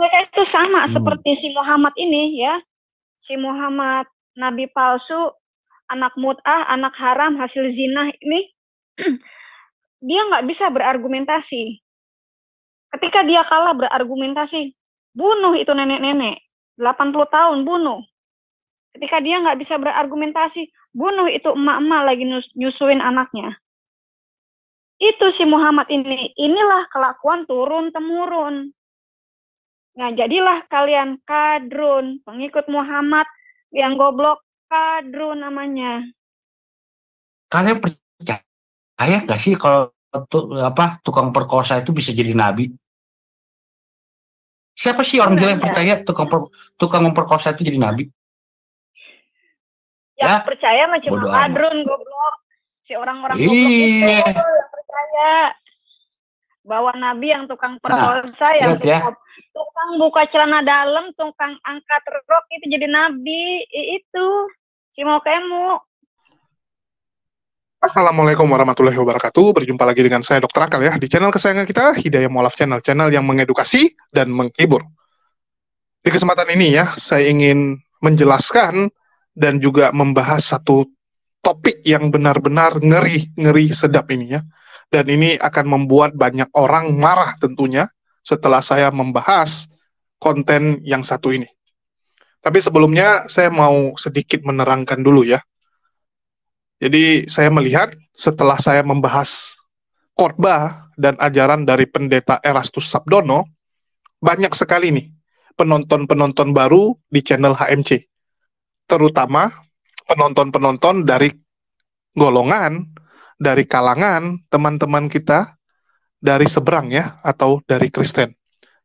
mereka itu sama hmm. seperti si Muhammad ini ya. Si Muhammad nabi palsu, anak mut'ah, anak haram, hasil zina ini dia nggak bisa berargumentasi. Ketika dia kalah berargumentasi, bunuh itu nenek-nenek. 80 tahun bunuh. Ketika dia nggak bisa berargumentasi, bunuh itu emak-emak lagi nyusuin anaknya. Itu si Muhammad ini. Inilah kelakuan turun temurun. Nah, jadilah kalian kadrun, pengikut Muhammad yang goblok kadrun namanya. Kalian percaya nggak sih kalau apa tukang perkosa itu bisa jadi nabi? Siapa sih orang gila yang percaya tukang per, tukang memperkosa itu jadi nabi? Ya, ya percaya mah cuma kadrun goblok. Si orang-orang goblok iya. itu percaya bahwa nabi yang tukang nah, perkosa nah, yang ya. Tukang buka celana dalam, tukang angkat rok itu jadi nabi. Itu si mau kemu. Assalamualaikum warahmatullahi wabarakatuh. Berjumpa lagi dengan saya Dr. Akal ya di channel kesayangan kita Hidayah Molaf Channel, channel yang mengedukasi dan menghibur. Di kesempatan ini ya, saya ingin menjelaskan dan juga membahas satu topik yang benar-benar ngeri, ngeri sedap ini ya. Dan ini akan membuat banyak orang marah tentunya setelah saya membahas konten yang satu ini. Tapi sebelumnya saya mau sedikit menerangkan dulu ya jadi saya melihat setelah saya membahas khotbah dan ajaran dari pendeta Erastus Sabdono, banyak sekali nih penonton-penonton baru di channel HMC. Terutama penonton-penonton dari golongan, dari kalangan teman-teman kita dari seberang ya, atau dari Kristen.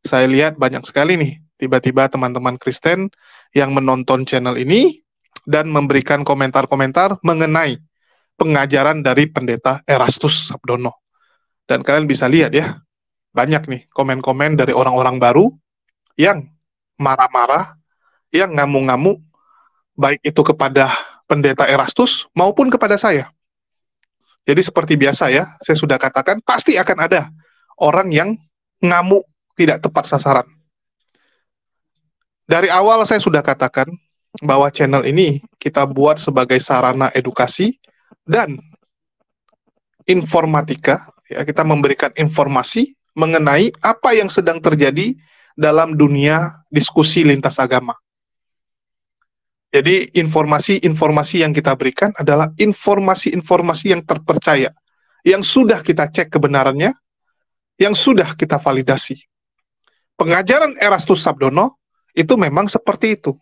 Saya lihat banyak sekali nih, tiba-tiba teman-teman Kristen yang menonton channel ini dan memberikan komentar-komentar mengenai pengajaran dari pendeta Erastus Sabdono. Dan kalian bisa lihat ya, banyak nih komen-komen dari orang-orang baru yang marah-marah, yang ngamuk-ngamuk, baik itu kepada pendeta Erastus maupun kepada saya. Jadi seperti biasa ya, saya sudah katakan pasti akan ada orang yang ngamuk tidak tepat sasaran. Dari awal saya sudah katakan bahwa channel ini kita buat sebagai sarana edukasi dan informatika ya kita memberikan informasi mengenai apa yang sedang terjadi dalam dunia diskusi lintas agama. Jadi informasi-informasi yang kita berikan adalah informasi-informasi yang terpercaya, yang sudah kita cek kebenarannya, yang sudah kita validasi. Pengajaran Erastus Sabdono itu memang seperti itu.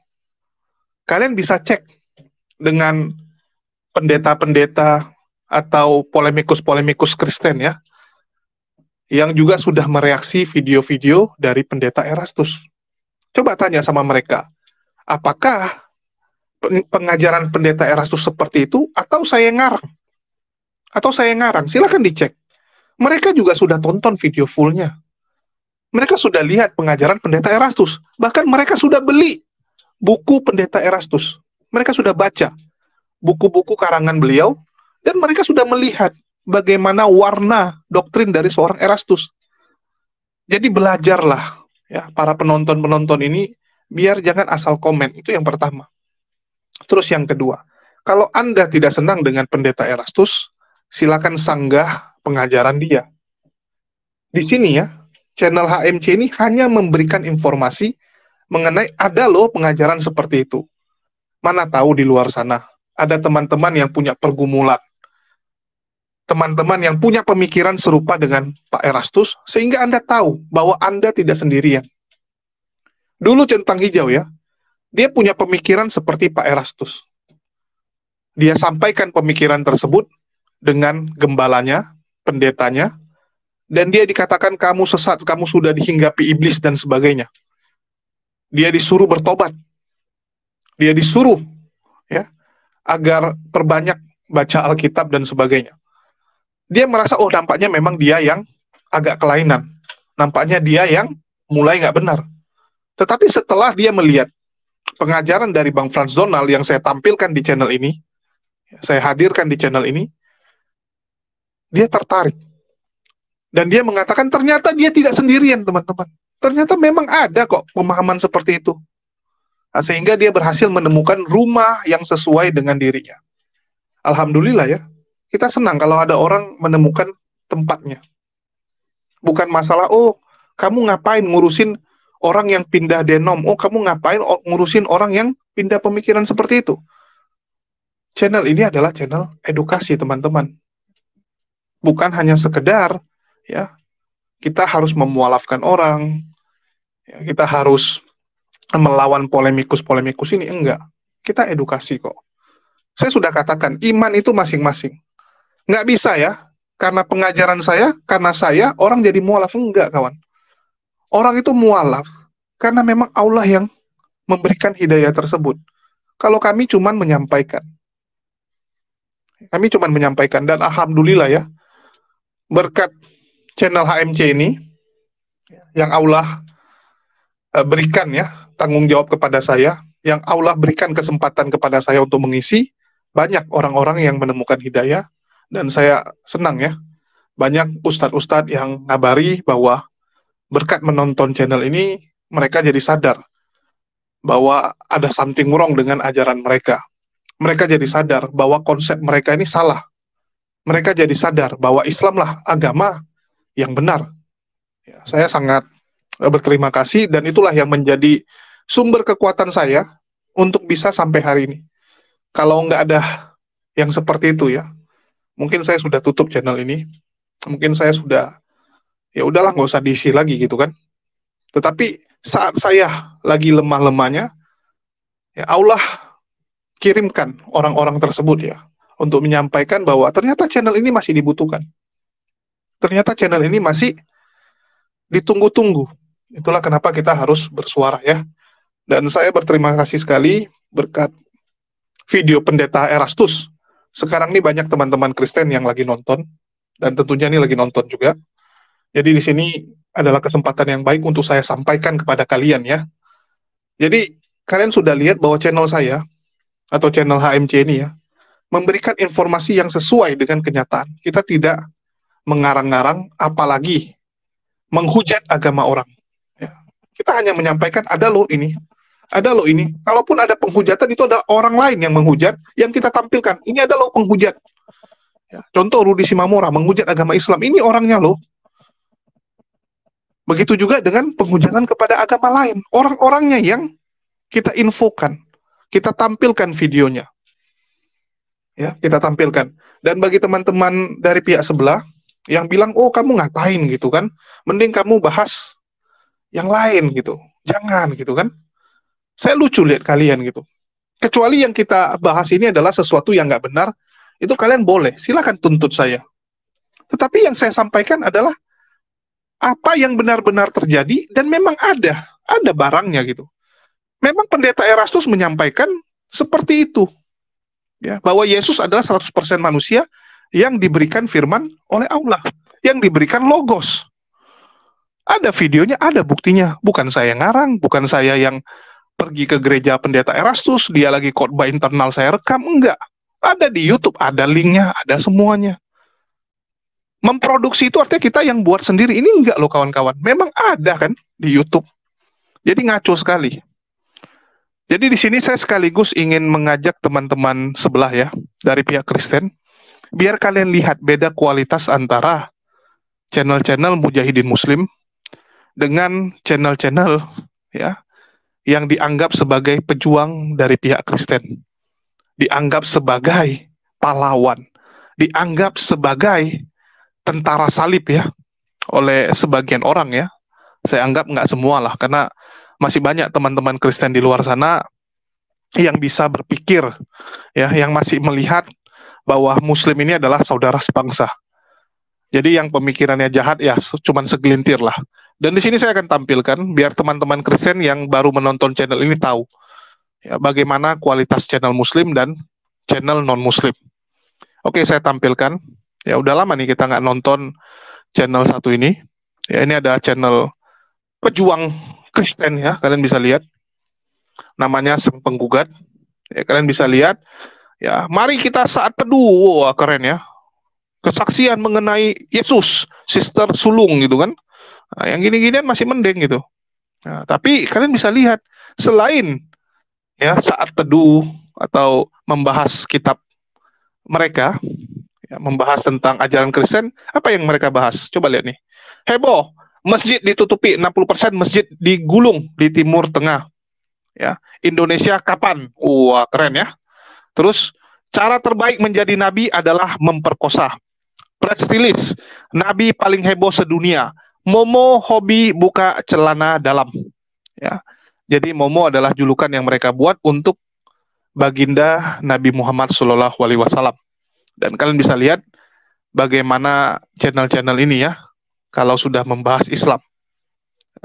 Kalian bisa cek dengan pendeta-pendeta atau polemikus-polemikus Kristen ya, yang juga sudah mereaksi video-video dari pendeta Erastus. Coba tanya sama mereka, apakah pengajaran pendeta Erastus seperti itu atau saya ngarang? Atau saya ngarang? Silahkan dicek. Mereka juga sudah tonton video fullnya. Mereka sudah lihat pengajaran pendeta Erastus. Bahkan mereka sudah beli buku pendeta Erastus. Mereka sudah baca buku-buku karangan beliau dan mereka sudah melihat bagaimana warna doktrin dari seorang Erastus. Jadi belajarlah ya para penonton-penonton ini biar jangan asal komen. Itu yang pertama. Terus yang kedua, kalau Anda tidak senang dengan pendeta Erastus, silakan sanggah pengajaran dia. Di sini ya, channel HMC ini hanya memberikan informasi mengenai ada loh pengajaran seperti itu. Mana tahu di luar sana ada teman-teman yang punya pergumulan, teman-teman yang punya pemikiran serupa dengan Pak Erastus, sehingga Anda tahu bahwa Anda tidak sendirian. Dulu centang hijau ya, dia punya pemikiran seperti Pak Erastus. Dia sampaikan pemikiran tersebut dengan gembalanya, pendetanya, dan dia dikatakan kamu sesat, kamu sudah dihinggapi iblis dan sebagainya. Dia disuruh bertobat. Dia disuruh ya agar perbanyak baca Alkitab dan sebagainya. Dia merasa, oh nampaknya memang dia yang agak kelainan. Nampaknya dia yang mulai nggak benar. Tetapi setelah dia melihat pengajaran dari Bang Franz Donald yang saya tampilkan di channel ini, saya hadirkan di channel ini, dia tertarik. Dan dia mengatakan ternyata dia tidak sendirian, teman-teman. Ternyata memang ada kok pemahaman seperti itu. Nah, sehingga dia berhasil menemukan rumah yang sesuai dengan dirinya. Alhamdulillah ya. Kita senang kalau ada orang menemukan tempatnya. Bukan masalah, oh kamu ngapain ngurusin orang yang pindah denom? Oh kamu ngapain ngurusin orang yang pindah pemikiran seperti itu? Channel ini adalah channel edukasi teman-teman. Bukan hanya sekedar ya kita harus memualafkan orang, ya, kita harus melawan polemikus-polemikus ini enggak. Kita edukasi kok. Saya sudah katakan iman itu masing-masing. Nggak bisa ya, karena pengajaran saya, karena saya orang jadi mualaf enggak kawan. Orang itu mualaf karena memang Allah yang memberikan hidayah tersebut. Kalau kami cuma menyampaikan. Kami cuma menyampaikan dan alhamdulillah ya berkat channel HMC ini yang Allah uh, berikan ya tanggung jawab kepada saya, yang Allah berikan kesempatan kepada saya untuk mengisi banyak orang-orang yang menemukan hidayah dan saya senang ya banyak ustadz-ustadz yang ngabari bahwa berkat menonton channel ini mereka jadi sadar bahwa ada something wrong dengan ajaran mereka mereka jadi sadar bahwa konsep mereka ini salah. Mereka jadi sadar bahwa Islamlah agama yang benar. Ya, saya sangat eh, berterima kasih dan itulah yang menjadi sumber kekuatan saya untuk bisa sampai hari ini. Kalau nggak ada yang seperti itu ya, mungkin saya sudah tutup channel ini. Mungkin saya sudah ya udahlah nggak usah diisi lagi gitu kan. Tetapi saat saya lagi lemah-lemahnya, ya Allah kirimkan orang-orang tersebut ya untuk menyampaikan bahwa ternyata channel ini masih dibutuhkan. Ternyata channel ini masih ditunggu-tunggu. Itulah kenapa kita harus bersuara ya. Dan saya berterima kasih sekali berkat video pendeta Erastus. Sekarang ini banyak teman-teman Kristen yang lagi nonton dan tentunya ini lagi nonton juga. Jadi di sini adalah kesempatan yang baik untuk saya sampaikan kepada kalian ya. Jadi kalian sudah lihat bahwa channel saya atau channel HMC ini ya, memberikan informasi yang sesuai dengan kenyataan. Kita tidak mengarang-arang, apalagi menghujat agama orang. Ya. Kita hanya menyampaikan ada loh ini, ada loh ini. Kalaupun ada penghujatan itu ada orang lain yang menghujat, yang kita tampilkan. Ini ada loh penghujat. Ya. Contoh Rudi Simamora menghujat agama Islam. Ini orangnya loh. Begitu juga dengan penghujatan kepada agama lain. Orang-orangnya yang kita infokan kita tampilkan videonya. Ya, kita tampilkan. Dan bagi teman-teman dari pihak sebelah yang bilang, "Oh, kamu ngapain gitu kan? Mending kamu bahas yang lain gitu. Jangan gitu kan?" Saya lucu lihat kalian gitu. Kecuali yang kita bahas ini adalah sesuatu yang nggak benar, itu kalian boleh, silakan tuntut saya. Tetapi yang saya sampaikan adalah apa yang benar-benar terjadi dan memang ada, ada barangnya gitu memang pendeta Erastus menyampaikan seperti itu. Ya, bahwa Yesus adalah 100% manusia yang diberikan firman oleh Allah, yang diberikan logos. Ada videonya, ada buktinya. Bukan saya ngarang, bukan saya yang pergi ke gereja pendeta Erastus, dia lagi khotbah internal saya rekam, enggak. Ada di YouTube, ada linknya, ada semuanya. Memproduksi itu artinya kita yang buat sendiri. Ini enggak loh kawan-kawan. Memang ada kan di YouTube. Jadi ngaco sekali. Jadi di sini saya sekaligus ingin mengajak teman-teman sebelah ya dari pihak Kristen biar kalian lihat beda kualitas antara channel-channel mujahidin muslim dengan channel-channel ya yang dianggap sebagai pejuang dari pihak Kristen. Dianggap sebagai pahlawan, dianggap sebagai tentara salib ya oleh sebagian orang ya. Saya anggap nggak semua lah karena masih banyak teman-teman Kristen di luar sana yang bisa berpikir ya yang masih melihat bahwa muslim ini adalah saudara sebangsa. Jadi yang pemikirannya jahat ya cuman segelintir lah. Dan di sini saya akan tampilkan biar teman-teman Kristen yang baru menonton channel ini tahu ya bagaimana kualitas channel muslim dan channel non muslim. Oke, saya tampilkan. Ya udah lama nih kita nggak nonton channel satu ini. Ya ini ada channel pejuang Kristen ya, kalian bisa lihat. Namanya Sang Penggugat. Ya, kalian bisa lihat. Ya, mari kita saat teduh. Wah, keren ya. Kesaksian mengenai Yesus, Sister Sulung gitu kan. Nah, yang gini-ginian masih mending gitu. Nah, tapi kalian bisa lihat selain ya saat teduh atau membahas kitab mereka, ya, membahas tentang ajaran Kristen, apa yang mereka bahas? Coba lihat nih. Heboh, masjid ditutupi 60% masjid digulung di timur tengah. Ya, Indonesia kapan? Wah, keren ya. Terus cara terbaik menjadi nabi adalah memperkosa. Press release, nabi paling heboh sedunia. Momo hobi buka celana dalam. Ya. Jadi Momo adalah julukan yang mereka buat untuk baginda Nabi Muhammad Shallallahu Alaihi Wasallam. Dan kalian bisa lihat bagaimana channel-channel ini ya, kalau sudah membahas Islam.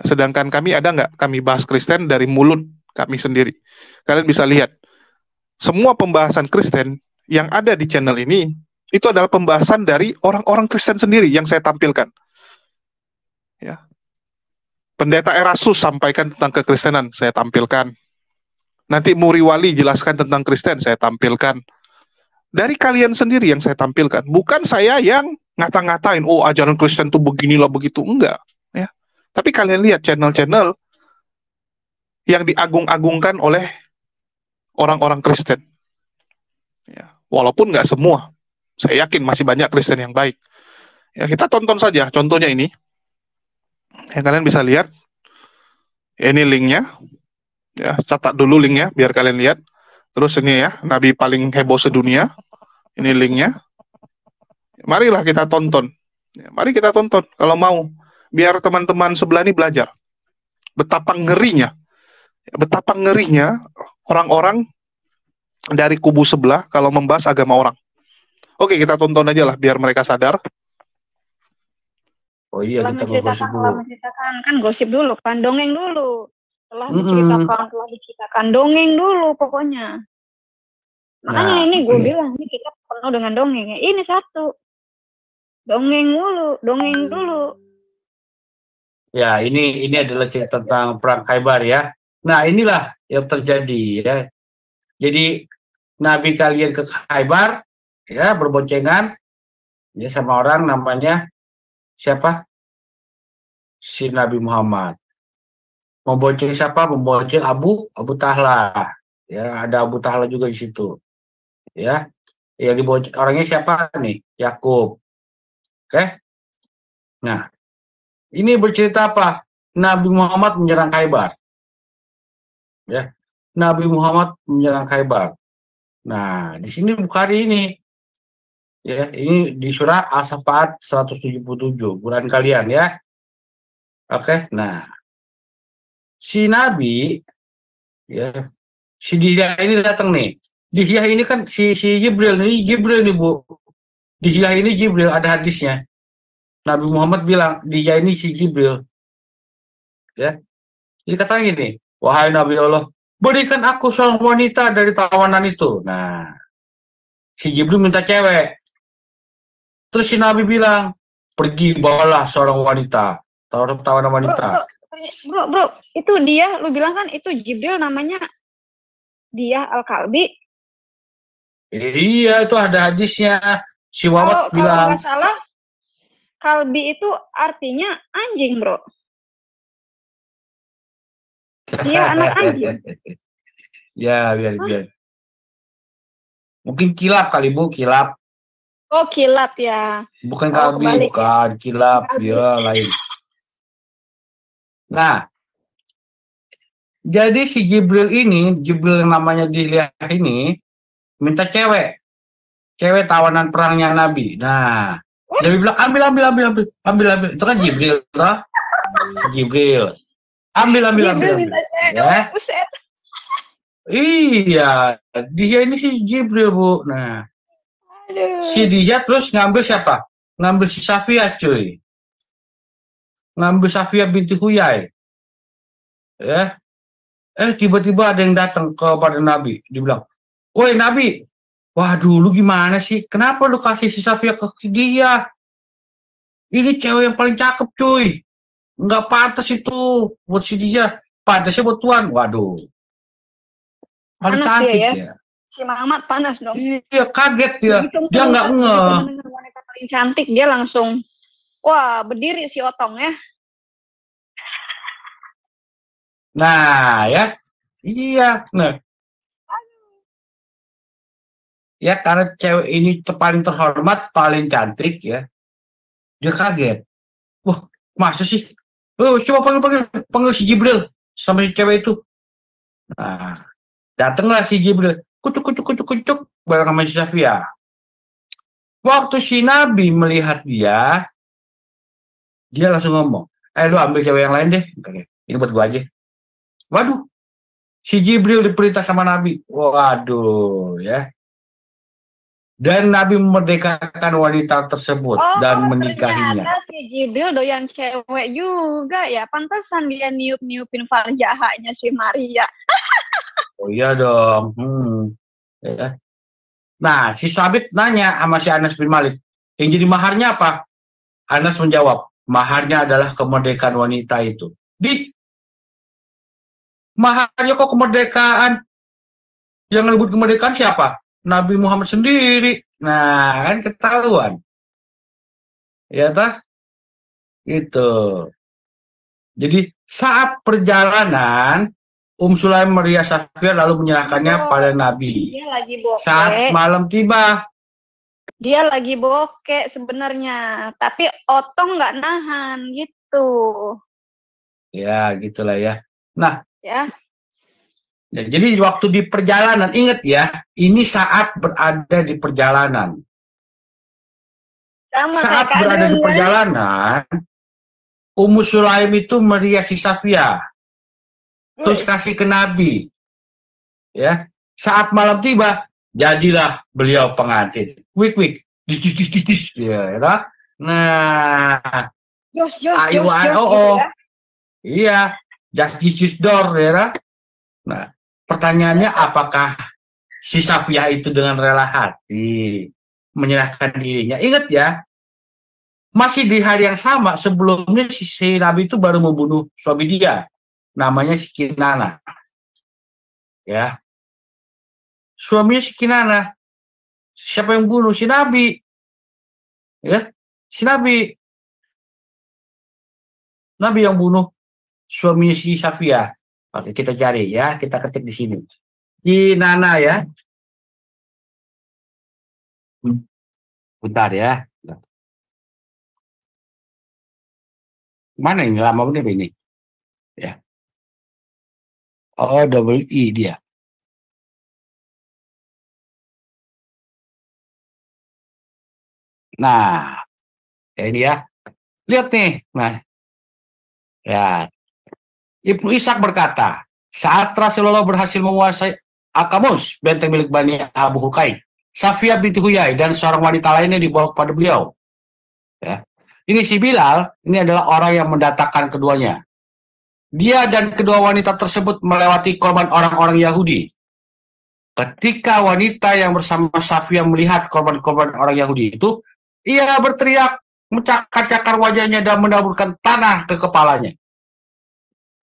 Sedangkan kami ada nggak? Kami bahas Kristen dari mulut kami sendiri. Kalian bisa lihat semua pembahasan Kristen yang ada di channel ini itu adalah pembahasan dari orang-orang Kristen sendiri yang saya tampilkan. Ya, Pendeta Erasus sampaikan tentang kekristenan, saya tampilkan. Nanti Muri Wali jelaskan tentang Kristen, saya tampilkan. Dari kalian sendiri yang saya tampilkan, bukan saya yang ngata-ngatain, oh ajaran Kristen tuh beginilah begitu, enggak. Ya. Tapi kalian lihat channel-channel yang diagung-agungkan oleh orang-orang Kristen. Ya. Walaupun nggak semua, saya yakin masih banyak Kristen yang baik. Ya kita tonton saja, contohnya ini yang kalian bisa lihat ini linknya ya catat dulu linknya biar kalian lihat terus ini ya nabi paling heboh sedunia. Ini linknya. Marilah kita tonton. Ya, mari kita tonton. Kalau mau biar teman-teman sebelah ini belajar. Betapa ngerinya. Betapa ngerinya orang-orang dari kubu sebelah kalau membahas agama orang. Oke kita tonton aja lah biar mereka sadar. Oh iya kita setelah dulu. menceritakan. Kan gosip dulu kan dongeng dulu. Mm-mm. diceritakan, setelah diceritakan dongeng dulu pokoknya. Makanya Nah, ini gue mm. bilang ini kita penuh dengan dongeng ya. Ini satu. Dongeng dulu, dongeng dulu. Ya, ini ini adalah cerita tentang perang Khaybar ya. Nah, inilah yang terjadi ya. Jadi nabi kalian ke Khaybar ya berboncengan ya sama orang namanya siapa? Si Nabi Muhammad. Membonceng siapa? Membonceng Abu Abu Tahla. Ya, ada Abu Tahla juga di situ. Ya. Yang dibonceng orangnya siapa nih? Yakub. Oke? Nah, ini bercerita apa? Nabi Muhammad menyerang Khaybar. Ya. Nabi Muhammad menyerang Khaybar. Nah, di sini Bukhari ini ya, ini di surah As-Saffat 177, Quran kalian ya. Oke, nah. Si Nabi ya, si dia ini datang nih. Dia ini kan si si Jibril ini Jibril nih, Bu. Dia ini Jibril ada hadisnya. Nabi Muhammad bilang dia ini si Jibril. Ya. Jadi katanya gini, wahai Nabi Allah, berikan aku seorang wanita dari tawanan itu. Nah, si Jibril minta cewek. Terus si Nabi bilang, pergi bawalah seorang wanita, tawanan wanita. Bro, bro, itu dia, lu bilang kan itu Jibril namanya dia Al-Kalbi. Iya, itu ada hadisnya. Si Kalau kalau bilang, nggak salah, Kalbi itu artinya anjing, bro. Dia anak anjing. ya, biar biar. Mungkin kilap kali Bu, kilap. Oh, kilap ya. Bukan Oh, kalbi, kebalik bukan kilap, Kalbi. ya lain. Nah, jadi si Jibril ini, Jibril yang namanya dilihat ini, minta cewek, cewek tawanan perangnya Nabi. Nah, Nabi bilang ambil, ambil, ambil, ambil, ambil, ambil. Itu kan Jibril, toh? Si Jibril. Ambil, ambil, ambil, ambil. Ya. Iya, dia ini si Jibril bu. Nah, Aduh. si dia terus ngambil siapa? Ngambil si Safia cuy. Ngambil Safia binti Huyai. Ya. Eh tiba-tiba ada yang datang kepada Nabi. Dibilang, Woi Nabi, waduh lu gimana sih? Kenapa lu kasih si Safia ke dia? Ini cewek yang paling cakep cuy. Nggak pantas itu buat si dia. Pantasnya buat Tuhan. Waduh. Paling Panas dia cantik ya. ya. Si Muhammad panas dong. Iya kaget dia. Dia nggak ngeh. wanita paling cantik, dia langsung wah berdiri si Otong ya. Nah, ya. Iya. Nah. Ya, karena cewek ini paling terhormat, paling cantik ya. Dia kaget. Wah, masa sih? Oh, coba panggil-panggil. Panggil si Jibril sama si cewek itu. Nah, datanglah si Jibril. Kucuk, kucuk, kucuk, kucuk. Bareng sama si Safia. Waktu si Nabi melihat dia, dia langsung ngomong, eh lu ambil cewek yang lain deh. Ini buat gua aja. Waduh, si Jibril diperintah sama Nabi. Waduh, ya. Dan Nabi memerdekakan wanita tersebut oh, dan menikahinya. Ternyata si Jibril doyan cewek juga ya. Pantesan dia niup-niupin farjahanya si Maria. oh iya dong. Hmm. Ya. Nah, si Sabit nanya sama si Anas bin Malik, yang jadi maharnya apa? Anas menjawab, maharnya adalah kemerdekaan wanita itu. Di maharnya kok kemerdekaan? Yang ngebut kemerdekaan siapa? Nabi Muhammad sendiri. Nah, kan ketahuan. Ya tah? Itu. Jadi saat perjalanan Um Sulaim merias Safia lalu menyerahkannya oh, pada Nabi. Saat malam tiba. Dia lagi bokeh sebenarnya, tapi Otong nggak nahan gitu. Ya, gitulah ya. Nah, ya. Ya, jadi waktu di perjalanan, ingat ya, ini saat berada di perjalanan. Sama saat berada di perjalanan, Ummu Sulaim itu meriasi Safia. Terus kasih ke Nabi. Ya, saat malam tiba, jadilah beliau pengantin. Wik wik. Ya, ya, nah, jos, jos, ayo, jos, ayo, oh, oh. Ya. Iya, just this door, ya. Nah, Pertanyaannya apakah si Safia itu dengan rela hati menyerahkan dirinya? Ingat ya, masih di hari yang sama sebelumnya si, si Nabi itu baru membunuh suami dia, namanya si Kinana. Ya, suaminya si Kinana. Siapa yang bunuh? Si Nabi. Ya, si Nabi. Nabi yang bunuh suaminya si Safia. Oke, kita cari ya, kita ketik di sini. Di Nana ya. Bentar ya. Mana ini lama bener ini? Ya. Oh, double I dia. Nah, ini ya. Lihat nih. Nah, ya, Ibnu Ishak berkata, saat Rasulullah berhasil menguasai Akamus, benteng milik Bani Abu Hukai, Safia binti Huyai dan seorang wanita lainnya dibawa kepada beliau. Ya. Ini si Bilal, ini adalah orang yang mendatangkan keduanya. Dia dan kedua wanita tersebut melewati korban orang-orang Yahudi. Ketika wanita yang bersama Safia melihat korban-korban orang Yahudi itu, ia berteriak, mencakar-cakar wajahnya dan mendaburkan tanah ke kepalanya.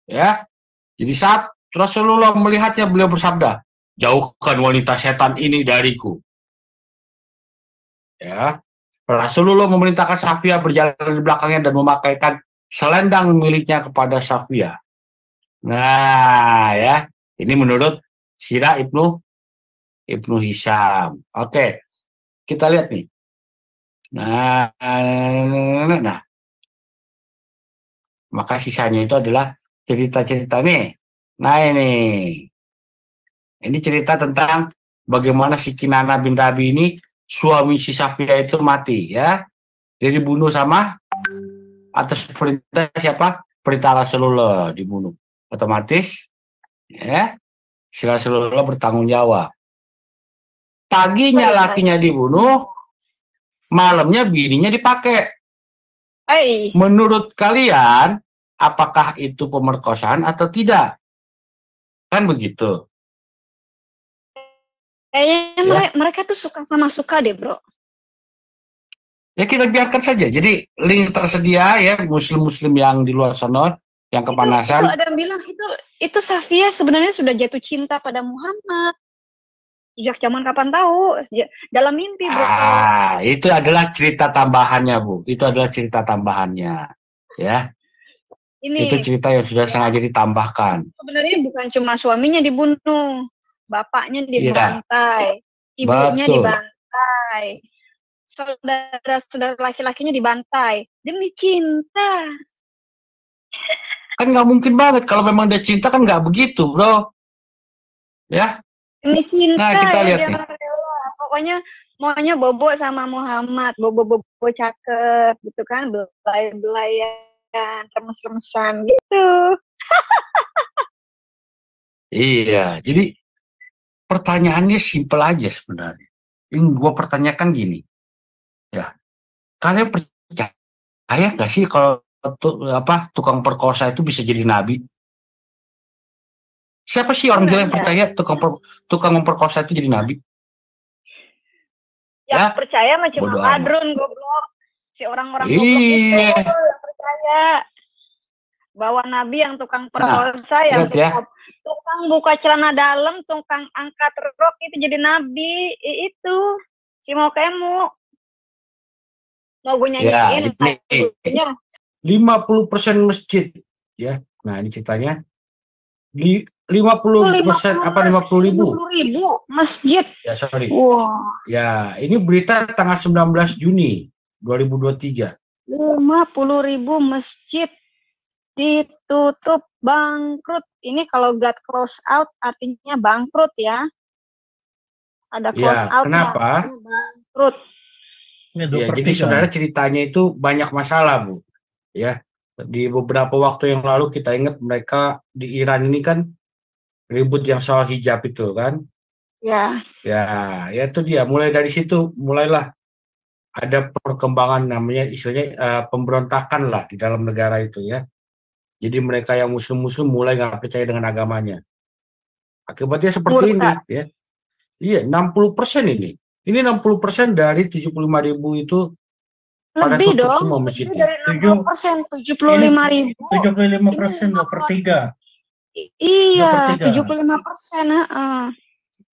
Ya. Jadi saat Rasulullah melihatnya beliau bersabda, "Jauhkan wanita setan ini dariku." Ya. Rasulullah memerintahkan Safia berjalan di belakangnya dan memakaikan selendang miliknya kepada Safia. Nah, ya. Ini menurut Sirah Ibnu Ibnu Hisam. Oke. Kita lihat nih. Nah, nah. Maka sisanya itu adalah cerita-cerita nih. Nah ini, ini cerita tentang bagaimana si Kinana bin Rabi ini suami si Safia itu mati ya. Dia dibunuh sama atas perintah siapa? Perintah Rasulullah dibunuh. Otomatis ya si Rasulullah bertanggung jawab. Paginya lakinya dibunuh, malamnya bininya dipakai. Hey. Menurut kalian apakah itu pemerkosaan atau tidak. Kan begitu. Kayaknya ya. mereka tuh suka sama suka deh, bro. Ya kita biarkan saja. Jadi link tersedia ya muslim-muslim yang di luar sana yang kepanasan. Itu, itu ada yang bilang itu itu Safia sebenarnya sudah jatuh cinta pada Muhammad. Sejak zaman kapan tahu? Dalam mimpi, bro. Ah, itu adalah cerita tambahannya, Bu. Itu adalah cerita tambahannya. Ya ini Itu cerita yang sudah sengaja ditambahkan. sebenarnya bukan cuma suaminya dibunuh, bapaknya Iya. dibantai, ibunya Betul. dibantai, saudara-saudara laki-lakinya dibantai demi cinta. Kan nggak mungkin banget kalau memang dia cinta kan nggak begitu, bro. Ya, Demi cinta Nah, kita ya lihat dia nih. rela. Pokoknya maunya bobo sama Muhammad, bobo-bobo cakep gitu kan, belai-belayan, remes-remesan gitu. iya. Jadi pertanyaannya simpel aja sebenarnya. Yang gua pertanyakan gini, ya, kalian percaya nggak sih kalau apa tukang perkosa itu bisa jadi nabi? Siapa sih orang gila yang percaya tukang per- tukang memperkosa itu jadi nabi? Yang Ya, percaya amat. kadrun goblok. Si orang-orang goblok itu yang percaya bahwa nabi yang tukang perkosa, yang lihat ya. tukang, tukang buka celana dalam, tukang angkat rok itu jadi nabi. I- itu si mau kemu. Mau gue Ya, nyanyiin ini lagunya. 50% masjid, ya. Nah, ini ceritanya. Di 50 persen apa 50 ribu? 50 ribu masjid. Ya sorry. Wah, Ya, ini berita tanggal 19 Juni 2023. 50 ribu masjid ditutup bangkrut. Ini kalau God close out artinya bangkrut ya. Ada close Ya, out kenapa? bangkrut. Ya, jadi saudara ceritanya itu banyak masalah, Bu. Ya, di beberapa waktu yang lalu kita ingat mereka di Iran ini kan ribut yang soal hijab itu kan. Ya, Ya, ya itu dia. Mulai dari situ mulailah ada perkembangan namanya istilahnya eh, pemberontakan lah di dalam negara itu ya. Jadi mereka yang muslim-muslim mulai nggak percaya dengan agamanya. Akibatnya seperti ini Murtad. ya. Iya, 60% ini. Ini 60% dari 75 ribu itu lebih dong. semua masjidnya. dari 60 persen, 75 ribu. 75 persen, dua per tiga. Iya, Dua per tiga. 75 persen.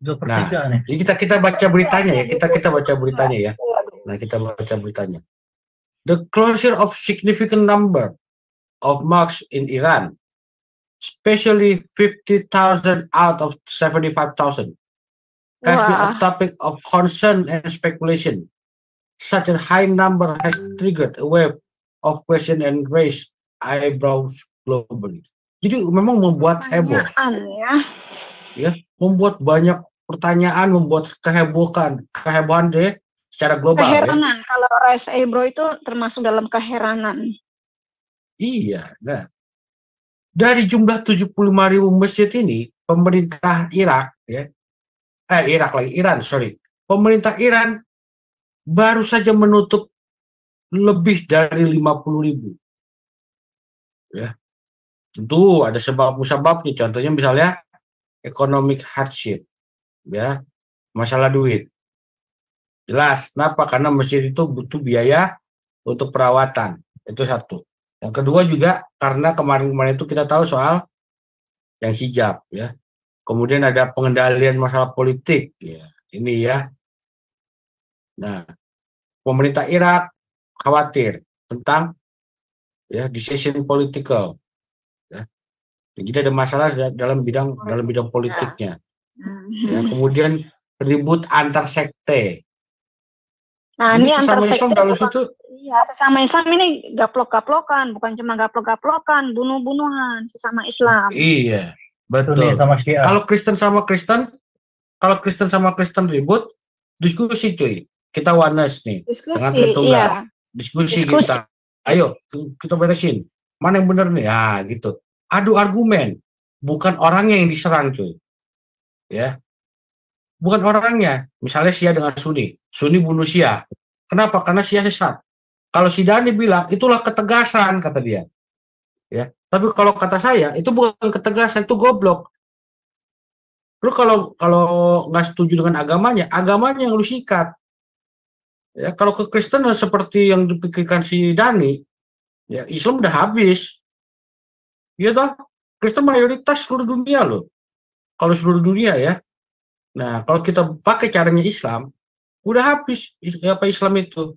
per Nah. Jadi kita kita baca beritanya ya, kita kita baca beritanya ya. Nah, kita baca beritanya. The closure of significant number of mosques in Iran, especially 50,000 out of 75,000, has been a topic of concern and speculation. Such a high number has triggered a wave of question and raised eyebrows globally. Jadi memang membuat heboh, pertanyaan ya. membuat banyak pertanyaan, membuat kehebohan, kehebohan deh secara global ya. Keheranan. Kalau Rise Eyebrow itu termasuk dalam keheranan. Iya, nah. Dari jumlah 75 ribu masjid ini, pemerintah Irak, ya, eh Irak lagi, Iran, sorry. Pemerintah Iran baru saja menutup lebih dari 50 ribu. Ya. Tentu ada sebab musababnya, contohnya misalnya economic hardship, ya, masalah duit. Jelas, kenapa? Karena masjid itu butuh biaya untuk perawatan, itu satu. Yang kedua juga karena kemarin-kemarin itu kita tahu soal yang hijab ya. Kemudian ada pengendalian masalah politik ya. Ini ya. Nah, pemerintah Irak khawatir tentang ya decision political. Jadi ada masalah da- dalam bidang dalam bidang politiknya. Ya, kemudian ribut antar sekte. Nah, Jadi ini antar sesama Islam sekte dalam situ Iya, sesama Islam ini gaplok-gaplokan, bukan cuma gaplok-gaplokan, bunuh-bunuhan sesama Islam. iya, betul. sama Syiah. Kalau Kristen sama Kristen, kalau Kristen sama Kristen ribut, diskusi cuy. Kita oneness nih, Diskusi, Sangat iya. diskusi, Diskusi. kita. Ayo, kita beresin. Mana yang benar nih? Ya, gitu. Adu argumen, bukan orangnya yang diserang cuy. Ya. Bukan orangnya. Misalnya Sia dengan Sunni. Sunni bunuh Sia. Kenapa? Karena Sia sesat. Kalau si Dani bilang, itulah ketegasan, kata dia. Ya. Tapi kalau kata saya, itu bukan ketegasan, itu goblok. Lu kalau kalau nggak setuju dengan agamanya, agamanya yang lu sikat. Ya, kalau ke Kristen seperti yang dipikirkan si Dani, ya Islam udah habis. Iya toh? Kristen mayoritas seluruh dunia loh. Kalau seluruh dunia ya. Nah, kalau kita pakai caranya Islam, udah habis is- apa Islam itu.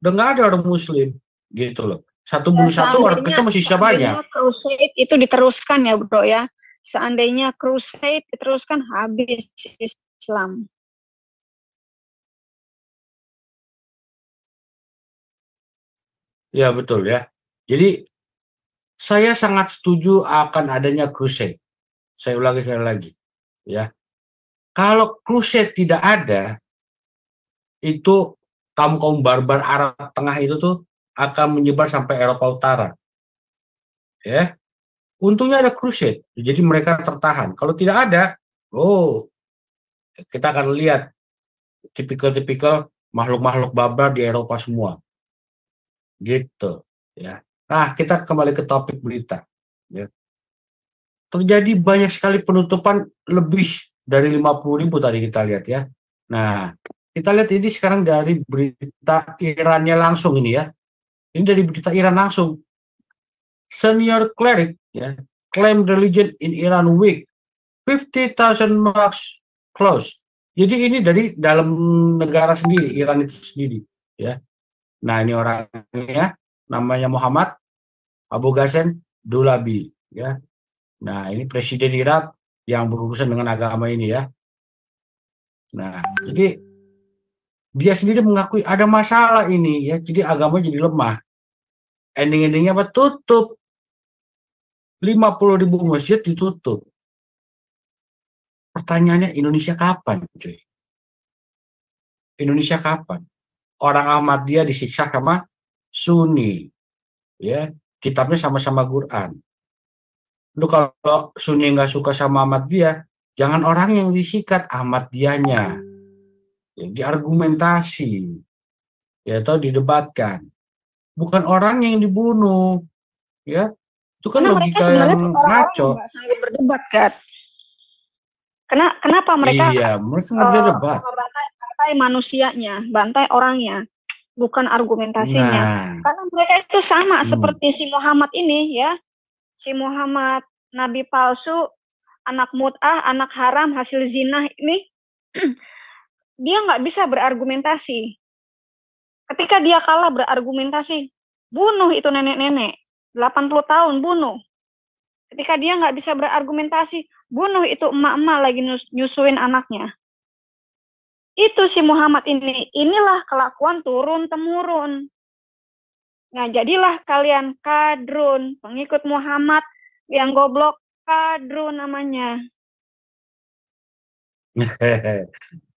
Udah nggak ada orang Muslim gitu loh. Satu bunuh satu orang Kristen masih sisa banyak. crusade itu diteruskan ya bro ya. Seandainya crusade diteruskan habis Islam. Ya betul ya. Jadi saya sangat setuju akan adanya crusade. Saya ulangi sekali lagi, ya. Kalau crusade tidak ada, itu kaum kaum barbar Arab Tengah itu tuh akan menyebar sampai Eropa Utara. Ya. Untungnya ada crusade, jadi mereka tertahan. Kalau tidak ada, oh, kita akan lihat tipikal-tipikal makhluk-makhluk barbar di Eropa semua. Gitu, ya. Nah, kita kembali ke topik berita. Ya. Terjadi banyak sekali penutupan lebih dari 50 ribu tadi kita lihat ya. Nah, kita lihat ini sekarang dari berita Irannya langsung ini ya. Ini dari berita Iran langsung. Senior cleric ya, claim religion in Iran weak. 50,000 marks close. Jadi ini dari dalam negara sendiri, Iran itu sendiri ya. Nah, ini orangnya namanya Muhammad Abu Ghassan Dulabi ya. Nah, ini presiden Irak yang berurusan dengan agama ini ya. Nah, jadi dia sendiri mengakui ada masalah ini ya. Jadi agama jadi lemah. Ending-endingnya apa? Tutup. 50 ribu masjid ditutup. Pertanyaannya Indonesia kapan, cuy? Indonesia kapan? Orang Ahmadiyah disiksa sama Sunni. Ya, kitabnya sama-sama Quran. Lu kalau Sunni nggak suka sama Ahmadiyah, jangan orang yang disikat Ahmadiyahnya. Ya, diargumentasi. Ya, atau didebatkan. Bukan orang yang dibunuh. Ya, itu kan Karena logika yang ngaco. yang nggak sanggup berdebat kan. Kena, kenapa mereka iya, mereka nggak eh, debat. bantai, bantai manusianya, bantai orangnya, bukan argumentasinya. Nah, Karena mereka itu sama Hmm. seperti si Muhammad ini ya. Si Muhammad nabi palsu, anak mut'ah, anak haram, hasil zina ini dia nggak bisa berargumentasi. Ketika dia kalah berargumentasi, bunuh itu nenek-nenek. 80 tahun bunuh. Ketika dia nggak bisa berargumentasi, bunuh itu emak-emak lagi nyus- nyusuin anaknya. Itu si Muhammad ini. Inilah kelakuan turun temurun. Nah, jadilah kalian kadrun, pengikut Muhammad yang goblok kadrun namanya.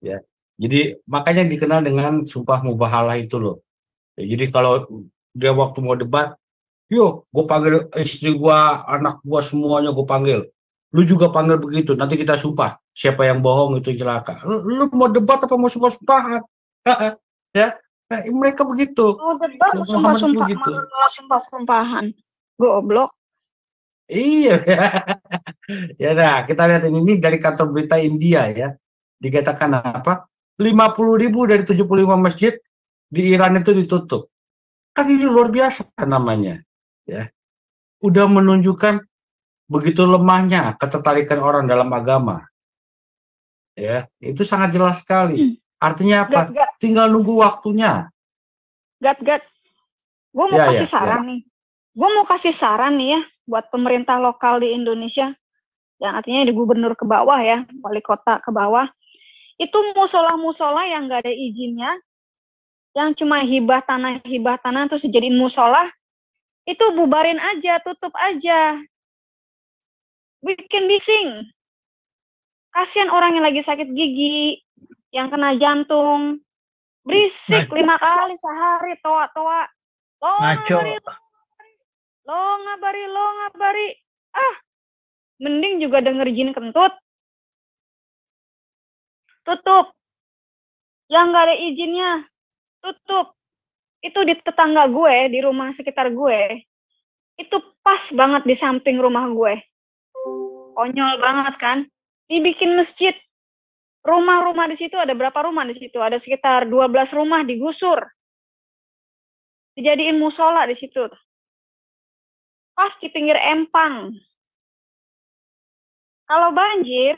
ya. Jadi makanya dikenal dengan sumpah mubahalah itu loh. Ya, jadi kalau dia waktu mau debat, yuk gue panggil istri gua, anak gua semuanya gue panggil. Lu juga panggil begitu, nanti kita sumpah. Siapa yang bohong itu celaka. Lu, lu mau debat apa mau sumpah-sumpahan? ya, nah, mereka begitu. Oh, debat Muhammad sumpah-sumpah, begitu. malah sumpah-sumpahan. Goblok. Iya. ya nah, kita lihat ini, ini dari kantor berita India ya. Dikatakan apa? 50 ribu dari 75 masjid di Iran itu ditutup. Kan ini luar biasa namanya. Ya. Udah menunjukkan begitu lemahnya ketertarikan orang dalam agama. Ya, itu sangat jelas sekali. Artinya apa? Gat, gat, Tinggal nunggu waktunya. gat, gat. Gue mau Ya, kasih ya, saran nih. Gue mau kasih saran nih ya buat pemerintah lokal di Indonesia. Yang artinya di gubernur ke bawah ya, wali kota ke bawah. Itu musola-musola yang gak ada izinnya, yang cuma hibah tanah hibah tanah terus dijadiin musola, itu bubarin aja, tutup aja. Bikin bising. Kasihan orang yang lagi sakit gigi, yang kena jantung. Berisik Ngaco. lima kali sehari, toa-toa. Lo ngabari, lo ngabari, lo ngabari. Ah, mending juga denger jin kentut. Tutup. Yang nggak ada izinnya, tutup. Itu di tetangga gue, di rumah sekitar gue. Itu pas banget di samping rumah gue. Konyol banget kan? Dibikin masjid. Rumah-rumah di situ ada berapa rumah di situ? Ada sekitar 12 rumah digusur. Dijadiin musola di situ. Pas di pinggir empang. Kalau banjir,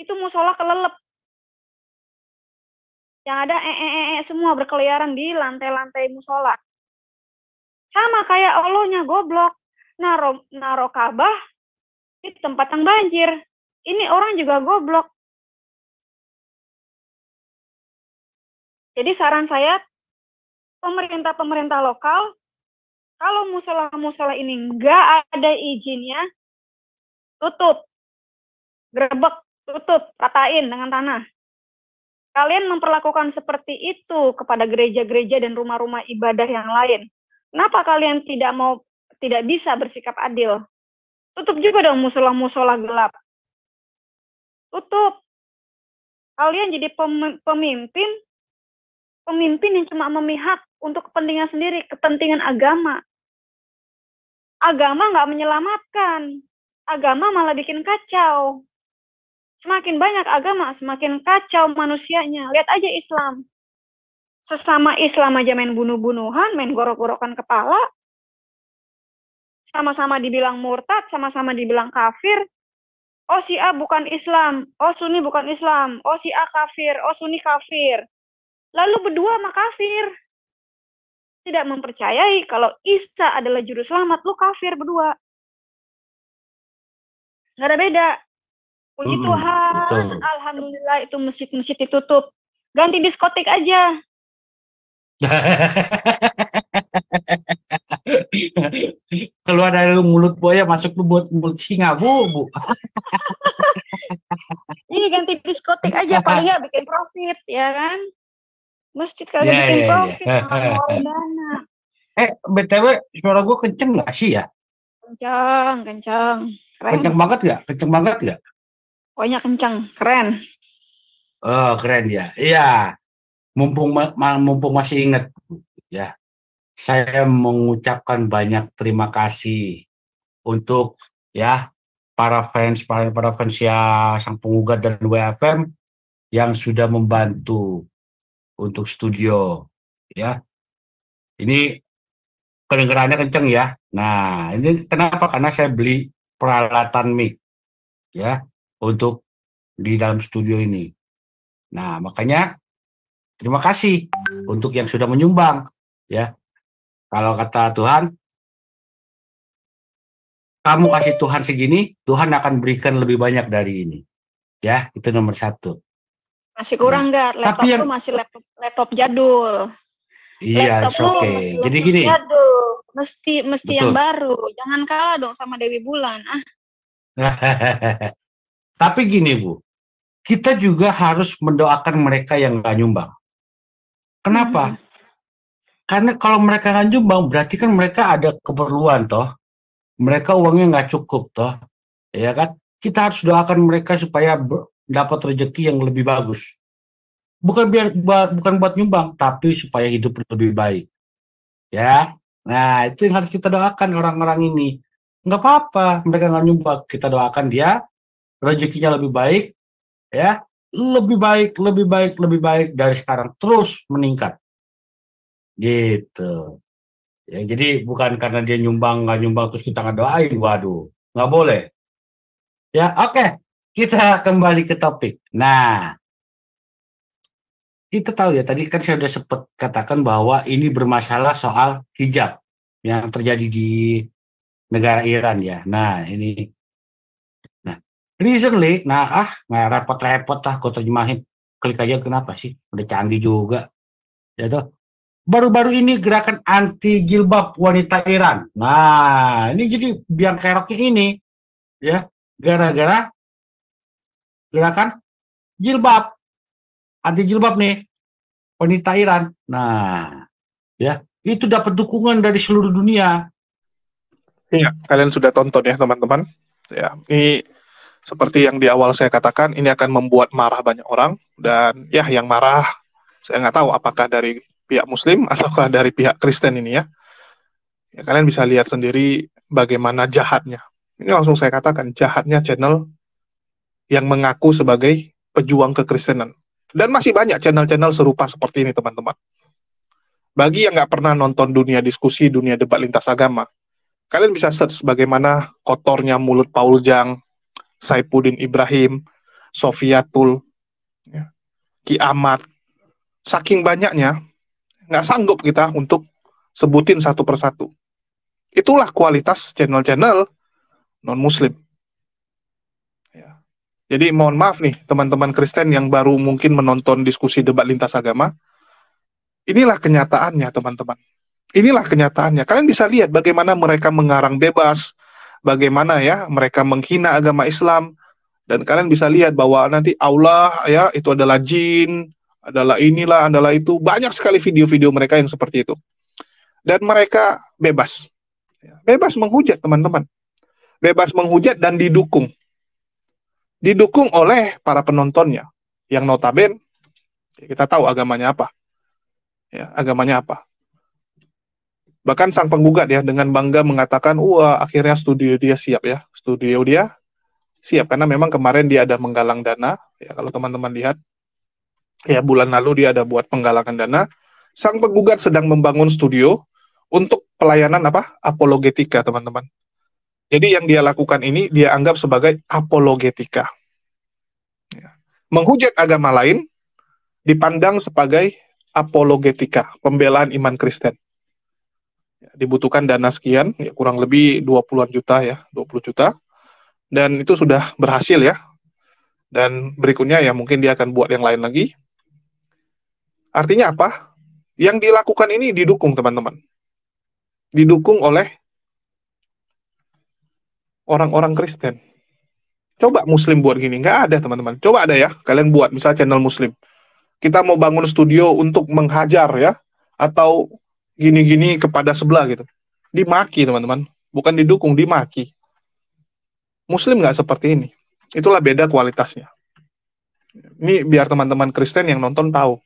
itu musola kelelep. Yang ada ee -e -e semua berkeliaran di lantai-lantai musola. Sama kayak Allahnya goblok. Naro, naro Ka'bah di tempat yang banjir. Ini orang juga goblok. Jadi saran saya, pemerintah-pemerintah lokal, kalau musola-musola ini nggak ada izinnya, tutup. Grebek, tutup, ratain dengan tanah. Kalian memperlakukan seperti itu kepada gereja-gereja dan rumah-rumah ibadah yang lain. Kenapa kalian tidak mau, tidak bisa bersikap adil? Tutup juga dong musola-musola gelap. Tutup. Kalian jadi pemimpin, pemimpin yang cuma memihak untuk kepentingan sendiri, kepentingan agama. Agama nggak menyelamatkan. Agama malah bikin kacau. Semakin banyak agama, semakin kacau manusianya. Lihat aja Islam. Sesama Islam aja main bunuh-bunuhan, main gorok-gorokan kepala. Sama-sama dibilang murtad, sama-sama dibilang kafir. Oh si A bukan Islam, oh Sunni bukan Islam, oh si A kafir, oh Sunni kafir. Lalu berdua sama kafir. Tidak mempercayai kalau Isa adalah juru selamat, lu kafir berdua. Gak ada beda. Puji Mm-mm, Tuhan, betul. Alhamdulillah itu masjid-masjid ditutup. Ganti diskotik aja. Keluar dari mulut buaya masuk ke buat mulut singa, Bu, Bu. Iya ganti diskotik aja paling nggak bikin profit ya kan. Masjid kagak Ya, bikin ya, ya. profit ngeluarin dana. Eh, BTW suara gue kenceng gak sih ya? Kencang, kencang. Keren. Kenceng banget gak? Kenceng banget gak? Pokoknya kencang, keren. Oh, keren ya. Iya. Mumpung ma- mumpung masih ingat ya. Saya mengucapkan banyak terima kasih untuk ya para fans para, para fans ya sang penggugat dan WFM yang sudah membantu untuk studio ya. Ini kedengarannya kenceng ya. Nah, ini kenapa? Karena saya beli peralatan mic ya untuk di dalam studio ini. Nah, makanya terima kasih untuk yang sudah menyumbang ya. Kalau kata Tuhan kamu kasih Tuhan segini, Tuhan akan berikan lebih banyak dari ini. Ya, itu nomor satu. Masih kurang nggak? Laptop Tapi yang- lu masih laptop, laptop jadul. Iya, laptop oke. masih Jadi laptop gini, Jadul. Mesti mesti yang baru. Jangan kalah dong sama Dewi Bulan. Ah, tapi gini Bu, kita juga harus mendoakan mereka yang nggak nyumbang. Kenapa? Hmm. Karena kalau mereka nggak nyumbang, berarti kan mereka ada keperluan toh. Mereka uangnya nggak cukup toh, ya kan? Kita harus doakan mereka supaya dapat rezeki yang lebih bagus. Bukan biar buat bukan buat nyumbang, tapi supaya hidup lebih baik. Ya, nah itu yang harus kita doakan orang-orang ini. Nggak apa-apa, mereka nggak nyumbang, kita doakan dia rezekinya lebih baik, ya, lebih baik, lebih baik, lebih baik dari sekarang terus meningkat. Gitu. Ya, jadi bukan karena dia nyumbang nggak nyumbang terus kita nggak doain, waduh, nggak boleh. Ya, oke, kita kembali ke topik. Nah, kita tahu ya tadi kan saya sudah sempat katakan bahwa ini bermasalah soal hijab yang terjadi di negara Iran ya. Nah, ini, nah, recently, nah ah nggak repot-repot lah, gue terjemahin, klik aja kenapa sih, udah canggih juga, ya tuh baru-baru ini gerakan anti jilbab wanita Iran. Nah, ini jadi biang keroknya ini ya gara-gara gerakan jilbab anti jilbab nih wanita Iran. Nah, ya itu dapat dukungan dari seluruh dunia. Iya, kalian sudah tonton ya teman-teman. Ya, ini seperti yang di awal saya katakan, ini akan membuat marah banyak orang dan ya yang marah saya nggak tahu apakah dari pihak Muslim ataukah dari pihak Kristen ini ya. Ya kalian bisa lihat sendiri bagaimana jahatnya. Ini langsung saya katakan jahatnya channel yang mengaku sebagai pejuang kekristenan. Dan masih banyak channel-channel serupa seperti ini teman-teman. Bagi yang nggak pernah nonton dunia diskusi, dunia debat lintas agama, kalian bisa search bagaimana kotornya mulut Paul Jang, Saifuddin Ibrahim, Sofiatul, ya, Ki Ahmad. Saking banyaknya, nggak sanggup kita untuk sebutin satu persatu. Itulah kualitas channel-channel non-muslim. Ya. Jadi mohon maaf nih teman-teman Kristen yang baru mungkin menonton diskusi debat lintas agama. Inilah kenyataannya teman-teman. Inilah kenyataannya. Kalian bisa lihat bagaimana mereka mengarang bebas, bagaimana ya mereka menghina agama Islam, dan kalian bisa lihat bahwa nanti Allah ya itu adalah jin, adalah inilah, adalah itu. Banyak sekali video-video mereka yang seperti itu. Dan mereka bebas. Ya, bebas menghujat, teman-teman. Bebas menghujat dan didukung. Didukung oleh para penontonnya. Yang notaben, kita tahu agamanya apa. Ya, agamanya apa. Bahkan sang penggugat ya dengan bangga mengatakan, wah akhirnya studio dia siap ya. Studio dia siap karena memang kemarin dia ada menggalang dana ya kalau teman-teman lihat ya bulan lalu dia ada buat penggalangan dana sang penggugat sedang membangun studio untuk pelayanan apa? Apologetika, teman-teman. Jadi yang dia lakukan ini dia anggap sebagai apologetika. Ya. Menghujat agama lain dipandang sebagai apologetika, pembelaan iman Kristen. Ya, dibutuhkan dana sekian, ya kurang lebih 20-an juta ya, 20 juta. Dan itu sudah berhasil ya. Dan berikutnya ya mungkin dia akan buat yang lain lagi. Artinya apa? Yang dilakukan ini didukung teman-teman didukung oleh orang-orang Kristen. Coba Muslim buat gini, nggak ada teman-teman. Coba ada ya, kalian buat misalnya channel Muslim. Kita mau bangun studio untuk menghajar ya, atau gini-gini kepada sebelah gitu. Dimaki teman-teman, bukan didukung, dimaki. Muslim nggak seperti ini. Itulah beda kualitasnya. Ini biar teman-teman Kristen yang nonton tahu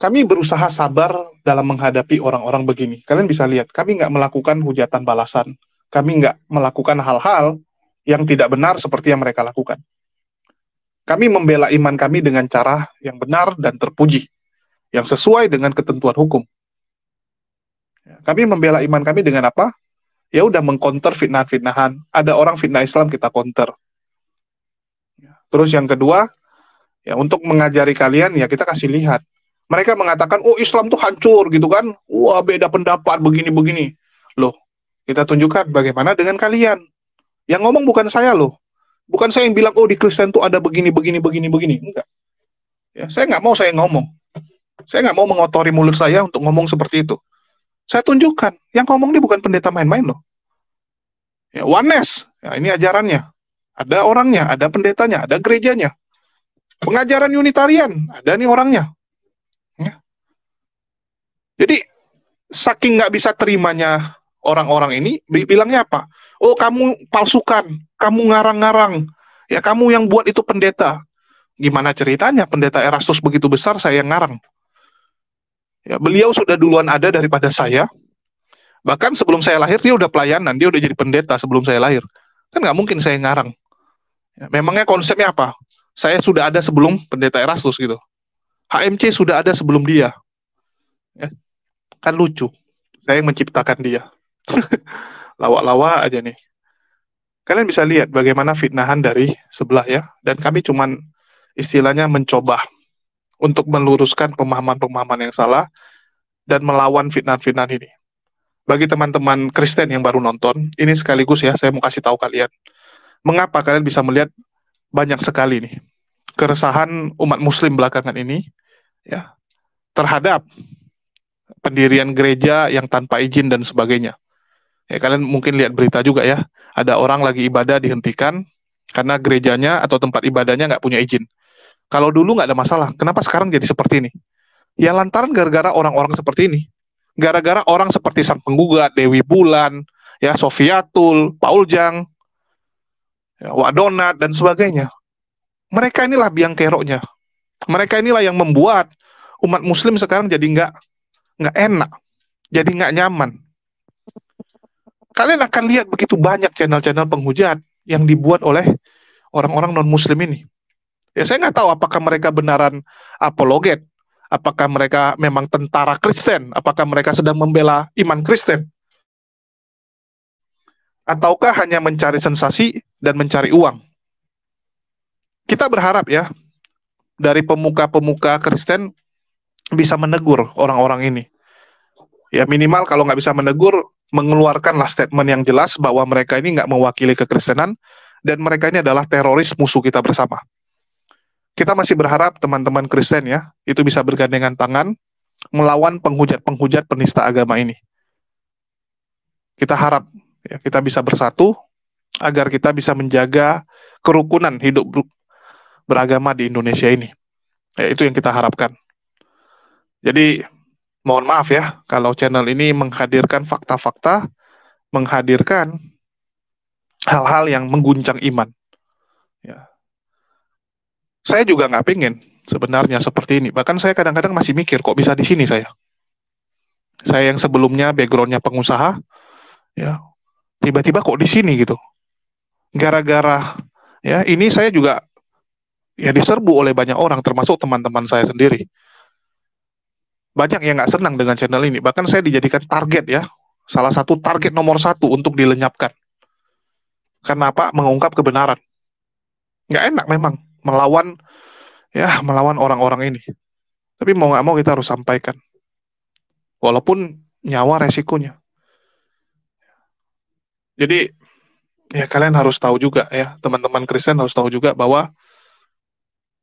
kami berusaha sabar dalam menghadapi orang-orang begini. Kalian bisa lihat, kami nggak melakukan hujatan balasan. Kami nggak melakukan hal-hal yang tidak benar seperti yang mereka lakukan. Kami membela iman kami dengan cara yang benar dan terpuji, yang sesuai dengan ketentuan hukum. Ya, kami membela iman kami dengan apa? Ya udah mengkonter fitnah-fitnahan. Ada orang fitnah Islam kita konter. Ya, terus yang kedua, ya untuk mengajari kalian ya kita kasih lihat mereka mengatakan, oh Islam tuh hancur gitu kan. Wah beda pendapat begini-begini. Loh, kita tunjukkan bagaimana dengan kalian. Yang ngomong bukan saya loh. Bukan saya yang bilang, oh di Kristen tuh ada begini, begini, begini, begini. Enggak. Ya, saya nggak mau saya ngomong. Saya nggak mau mengotori mulut saya untuk ngomong seperti itu. Saya tunjukkan, yang ngomong ini bukan pendeta main-main loh. Ya, oneness, ya, ini ajarannya. Ada orangnya, ada pendetanya, ada gerejanya. Pengajaran Unitarian, ada nih orangnya. Jadi saking nggak bisa terimanya orang-orang ini bilangnya apa? Oh kamu palsukan, kamu ngarang-ngarang, ya kamu yang buat itu pendeta. Gimana ceritanya pendeta Erastus begitu besar saya yang ngarang? Ya, beliau sudah duluan ada daripada saya. Bahkan sebelum saya lahir dia udah pelayanan, dia udah jadi pendeta sebelum saya lahir. Kan nggak mungkin saya ngarang. Ya, memangnya konsepnya apa? Saya sudah ada sebelum pendeta Erastus gitu. HMC sudah ada sebelum dia. Ya, kan lucu. Saya yang menciptakan dia. Lawak-lawak aja nih. Kalian bisa lihat bagaimana fitnahan dari sebelah ya. Dan kami cuman istilahnya mencoba untuk meluruskan pemahaman-pemahaman yang salah dan melawan fitnah-fitnah ini. Bagi teman-teman Kristen yang baru nonton ini sekaligus ya saya mau kasih tahu kalian. Mengapa kalian bisa melihat banyak sekali nih keresahan umat muslim belakangan ini ya terhadap pendirian gereja yang tanpa izin dan sebagainya. Ya, kalian mungkin lihat berita juga ya, ada orang lagi ibadah dihentikan karena gerejanya atau tempat ibadahnya nggak punya izin. Kalau dulu nggak ada masalah, kenapa sekarang jadi seperti ini? Ya lantaran gara-gara orang-orang seperti ini. Gara-gara orang seperti sang penggugat, Dewi Bulan, ya Sofiatul, Paul Jang, ya, Wadonat, dan sebagainya. Mereka inilah biang keroknya. Mereka inilah yang membuat umat muslim sekarang jadi nggak nggak enak, jadi nggak nyaman. Kalian akan lihat begitu banyak channel-channel penghujat yang dibuat oleh orang-orang non-muslim ini. Ya saya nggak tahu apakah mereka benaran apologet, apakah mereka memang tentara Kristen, apakah mereka sedang membela iman Kristen, ataukah hanya mencari sensasi dan mencari uang. Kita berharap ya dari pemuka-pemuka Kristen bisa menegur orang-orang ini. Ya minimal kalau nggak bisa menegur, mengeluarkanlah statement yang jelas bahwa mereka ini nggak mewakili kekristenan dan mereka ini adalah teroris musuh kita bersama. Kita masih berharap teman-teman Kristen ya itu bisa bergandengan tangan melawan penghujat-penghujat penista agama ini. Kita harap ya, kita bisa bersatu agar kita bisa menjaga kerukunan hidup beragama di Indonesia ini. Ya, itu yang kita harapkan. Jadi mohon maaf ya kalau channel ini menghadirkan fakta-fakta, menghadirkan hal-hal yang mengguncang iman. Ya. Saya juga nggak pengen sebenarnya seperti ini. Bahkan saya kadang-kadang masih mikir kok bisa di sini saya. Saya yang sebelumnya backgroundnya pengusaha, ya tiba-tiba kok di sini gitu. Gara-gara ya ini saya juga ya diserbu oleh banyak orang termasuk teman-teman saya sendiri banyak yang nggak senang dengan channel ini. Bahkan saya dijadikan target ya, salah satu target nomor satu untuk dilenyapkan. Karena apa? Mengungkap kebenaran. Nggak enak memang melawan ya melawan orang-orang ini. Tapi mau nggak mau kita harus sampaikan. Walaupun nyawa resikonya. Jadi ya kalian harus tahu juga ya, teman-teman Kristen harus tahu juga bahwa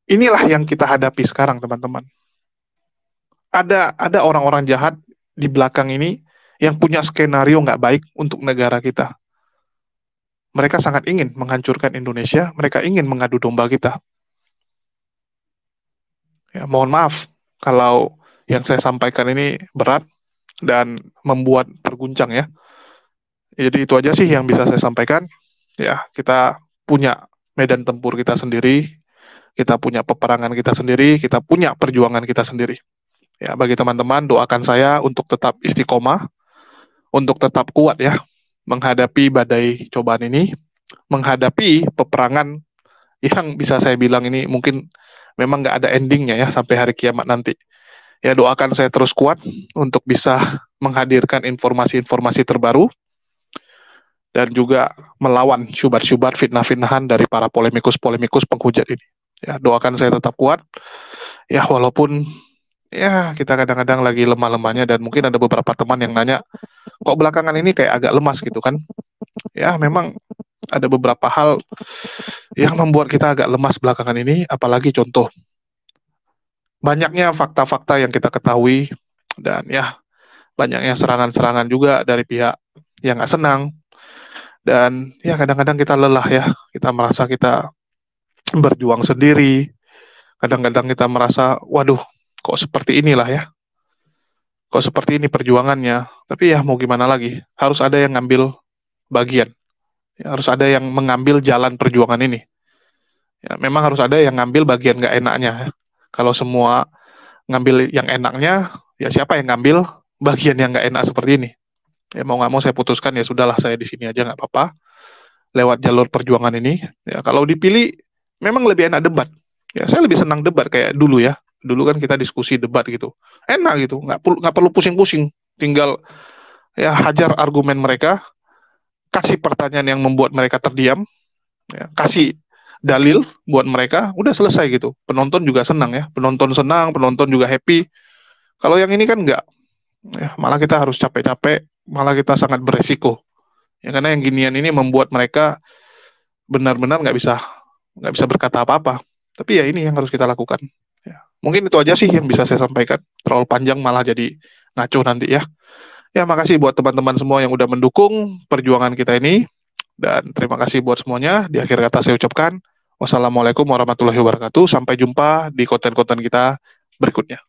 inilah yang kita hadapi sekarang, teman-teman ada ada orang-orang jahat di belakang ini yang punya skenario nggak baik untuk negara kita. Mereka sangat ingin menghancurkan Indonesia, mereka ingin mengadu domba kita. Ya, mohon maaf kalau yang saya sampaikan ini berat dan membuat terguncang ya. Jadi itu aja sih yang bisa saya sampaikan. Ya, kita punya medan tempur kita sendiri, kita punya peperangan kita sendiri, kita punya perjuangan kita sendiri. Ya, bagi teman-teman doakan saya untuk tetap istiqomah, untuk tetap kuat ya menghadapi badai cobaan ini, menghadapi peperangan yang bisa saya bilang ini mungkin memang nggak ada endingnya ya sampai hari kiamat nanti. Ya doakan saya terus kuat untuk bisa menghadirkan informasi-informasi terbaru dan juga melawan syubat-syubat fitnah-fitnahan dari para polemikus-polemikus penghujat ini. Ya doakan saya tetap kuat. Ya walaupun ya kita kadang-kadang lagi lemah-lemahnya dan mungkin ada beberapa teman yang nanya kok belakangan ini kayak agak lemas gitu kan? Ya memang ada beberapa hal yang membuat kita agak lemas belakangan ini apalagi contoh banyaknya fakta-fakta yang kita ketahui dan ya banyaknya serangan-serangan juga dari pihak yang nggak senang dan ya kadang-kadang kita lelah ya kita merasa kita berjuang sendiri kadang-kadang kita merasa waduh kok seperti inilah ya. Kok seperti ini perjuangannya. Tapi ya mau gimana lagi, harus ada yang ngambil bagian. Ya, harus ada yang mengambil jalan perjuangan ini. Ya, memang harus ada yang ngambil bagian gak enaknya. Kalau semua ngambil yang enaknya, ya siapa yang ngambil bagian yang gak enak seperti ini? Ya mau nggak mau saya putuskan ya sudahlah saya di sini aja nggak apa-apa lewat jalur perjuangan ini. Ya kalau dipilih memang lebih enak debat. Ya saya lebih senang debat kayak dulu ya dulu kan kita diskusi debat gitu. Enak gitu nggak nggak perlu pusing-pusing. Tinggal ya hajar argumen mereka kasih pertanyaan yang membuat mereka terdiam ya, kasih dalil buat mereka udah selesai gitu. Penonton juga senang ya. Penonton senang penonton juga happy. Kalau yang ini kan nggak ya, malah kita harus capek-capek malah kita sangat beresiko. Ya karena yang ginian ini membuat mereka benar-benar nggak bisa nggak bisa berkata apa-apa. Tapi ya ini yang harus kita lakukan Mungkin itu aja sih yang bisa saya sampaikan. Terlalu panjang malah jadi ngaco nanti ya. Ya, makasih buat teman-teman semua yang udah mendukung perjuangan kita ini. Dan terima kasih buat semuanya. Di akhir kata saya ucapkan, wassalamualaikum warahmatullahi wabarakatuh. Sampai jumpa di konten-konten kita berikutnya.